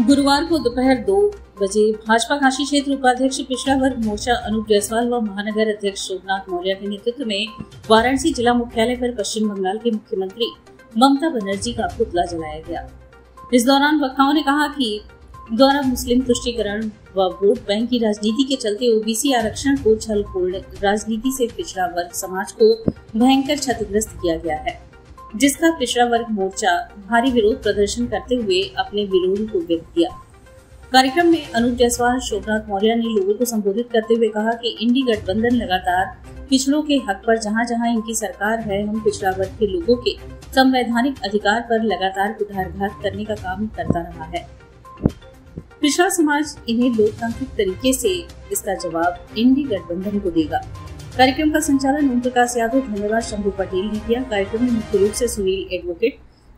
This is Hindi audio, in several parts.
गुरुवार को दोपहर दो बजे भाजपा काशी क्षेत्र उपाध्यक्ष, पिछड़ा वर्ग मोर्चा अनूप जायसवाल व महानगर अध्यक्ष शोभनाथ मौर्य के नेतृत्व में वाराणसी जिला मुख्यालय पर पश्चिम बंगाल के मुख्यमंत्री ममता बनर्जी का पुतला जलाया गया। इस दौरान वक्ताओं ने कहा कि द्वारा मुस्लिम तुष्टिकरण व वोट बैंक की राजनीति के चलते ओबीसी आरक्षण को छल राजनीति से पिछड़ा वर्ग समाज को भयंकर क्षतिग्रस्त किया गया है। जिसका पिछड़ा वर्ग मोर्चा भारी विरोध प्रदर्शन करते हुए अपने विरोध को व्यक्त किया। कार्यक्रम में अनुप जायसवाल शोभनाथ मौर्य ने लोगों को संबोधित करते हुए कहा कि इंडी गठबंधन लगातार पिछड़ों के हक पर जहाँ जहाँ इनकी सरकार है, हम पिछड़ा वर्ग के लोगों के संवैधानिक अधिकार पर लगातार कुठारघात करने का काम करता रहा है। पिछड़ा समाज इन्हें लोकतांत्रिक तरीके से इसका जवाब इंडी गठबंधन को देगा। कार्यक्रम का संचालन ओम प्रकाश यादव, धन्यवाद शंभू पटेल ने किया। कार्यक्रम में मुख्य रूप से Sunil advocate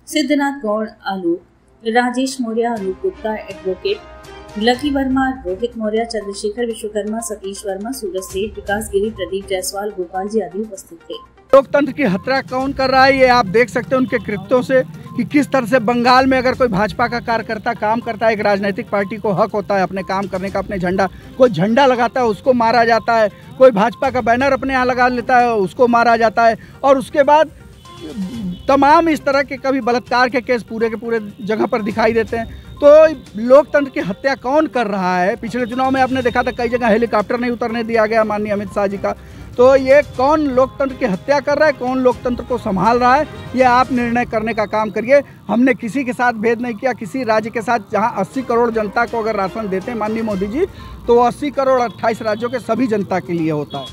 Siddhnath Gaur, Alok, Rajesh Maurya Anoop Gupta advocate lucky Verma, Rohit Maurya, Chandrashekhar Vishwakarma, Satish Verma, Suraj Seth, Vikas गिरी, प्रदीप जायसवाल, गोपाल जी आदि उपस्थित थे। लोकतंत्र की हत्या कौन कर रहा है, ये आप देख सकते हैं उनके कृत्यों से। कि किस तरह से बंगाल में अगर कोई भाजपा का कार्यकर्ता काम करता है, एक राजनीतिक पार्टी को हक होता है अपने काम करने का, अपने झंडा, कोई झंडा लगाता है, उसको मारा जाता है, कोई भाजपा का बैनर अपने यहाँ लगा लेता है, उसको मारा जाता है, और उसके बाद तमाम इस तरह के कभी बलात्कार के केस पूरे के पूरे जगह पर दिखाई देते हैं। तो लोकतंत्र की हत्या कौन कर रहा है? पिछले चुनाव में आपने देखा था कई जगह हेलीकॉप्टर नहीं उतरने दिया गया, माननीय अमित शाह जी का। तो ये कौन लोकतंत्र की हत्या कर रहा है, कौन लोकतंत्र को संभाल रहा है, ये आप निर्णय करने का काम करिए। हमने किसी के साथ भेद नहीं किया, किसी राज्य के साथ जहाँ 80 करोड़ जनता को अगर राशन देते हैं माननीय मोदी जी तो 80 करोड़ 28 राज्यों के सभी जनता के लिए होता है।